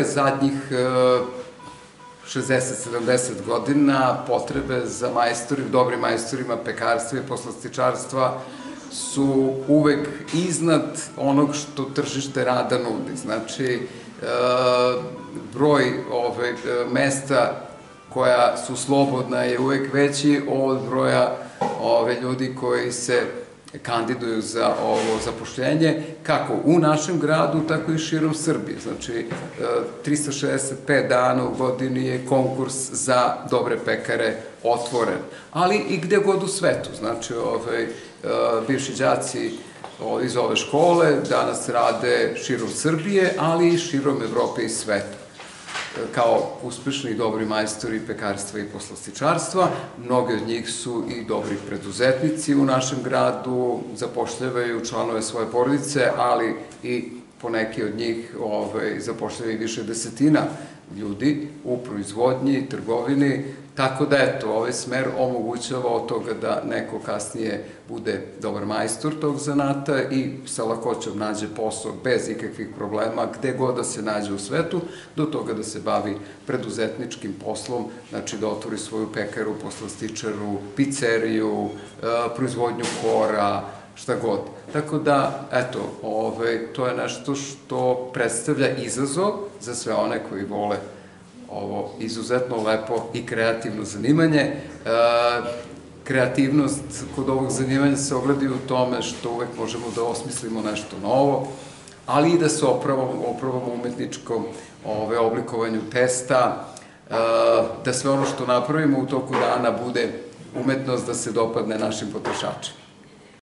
Zadnjih 60-70 godina potrebe za majstori, dobrim majstorima pekarstva i poslastičarstva su uvek iznad onog što tržište rada nudi. Znači, e, broj ove, mesta koja su slobodna je uvek veći od broja ove ljudi koji se kandiduju za ovo zapošljenje, kako u našem gradu, tako i širom Srbije. Znači, 365 e, dana u godini je konkurs za dobre pekare otvoren, ali i gde god u svetu. Znači, ovaj, e, bivši đaci iz ove škole danas rade širom Srbije, ali i širom Evrope i sveta kao uspešni i dobri majstori pekarstva i poslastičarstva. Mnogi od njih su i dobri preduzetnici u našem gradu, zapošljavaju članove svoje porodice, ali i poneki od njih ovaj, zapošljavaju više desetina ljudi u proizvodnji, trgovini, tako da eto, ovaj smer omogućava od toga da neko kasnije bude dobar majstor tog zanata i sa lakoćom nađe posao bez ikakvih problema, gde god da se nađe u svetu, do toga da se bavi preduzetničkim poslom, znači da otvori svoju pekaru, poslastičaru, pizzeriju, e, proizvodnju kora, šta god. Tako da, eto, ovaj, to je nešto što predstavlja izazov za sve one koji vole ovo izuzetno lepo i kreativno zanimanje. E, kreativnost kod ovog zanimanja se ogledi u tome što uvek možemo da osmislimo nešto novo, ali i da se opravamo, opravamo umetničkom ove, oblikovanju testa, e, da sve ono što napravimo u toku dana bude umetnost da se dopadne našim potrošačima.